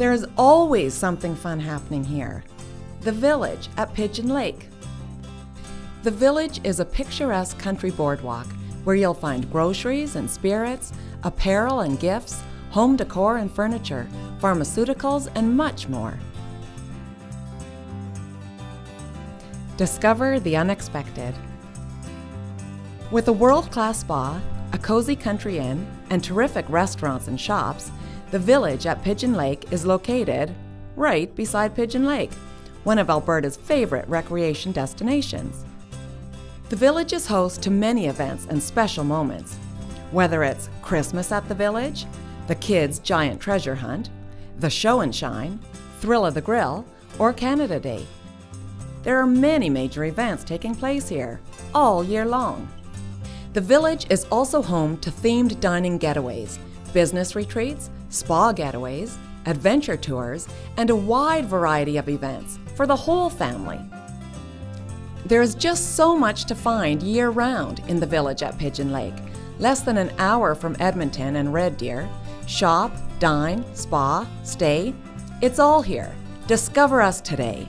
There's always something fun happening here. The Village at Pigeon Lake. The Village is a picturesque country boardwalk where you'll find groceries and spirits, apparel and gifts, home decor and furniture, pharmaceuticals, and much more. Discover the unexpected. With a world class spa, a cozy country inn, and terrific restaurants and shops, the village at Pigeon Lake is located right beside Pigeon Lake, one of Alberta's favorite recreation destinations. The village is host to many events and special moments, whether it's Christmas at the village, the kids' giant treasure hunt, the show and shine, Thrill of the Grill, or Canada Day. There are many major events taking place here all year long. The village is also home to themed dining getaways, business retreats, spa getaways, adventure tours, and a wide variety of events for the whole family. There is just so much to find year round in the village at Pigeon Lake, less than an hour from Edmonton and Red Deer. Shop, dine, spa, stay. It's all here. Discover us today.